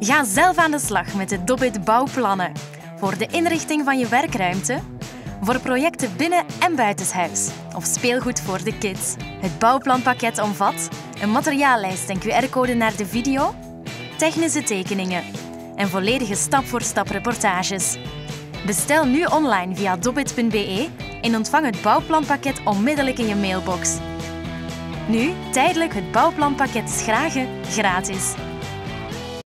Ga zelf aan de slag met de Dobbit bouwplannen. Voor de inrichting van je werkruimte, voor projecten binnen en buitenshuis of speelgoed voor de kids. Het bouwplanpakket omvat een materiaallijst en QR-code naar de video, technische tekeningen en volledige stap-voor-stap reportages. Bestel nu online via dobbit.be en ontvang het bouwplanpakket onmiddellijk in je mailbox. Nu tijdelijk het bouwplanpakket Schragen gratis.